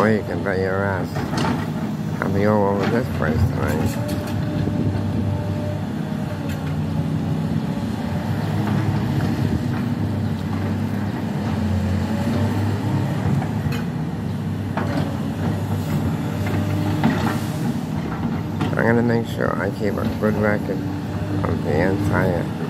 Or you can bet your ass I'll be all over this place tonight. I'm gonna make sure I keep a good record of the entire.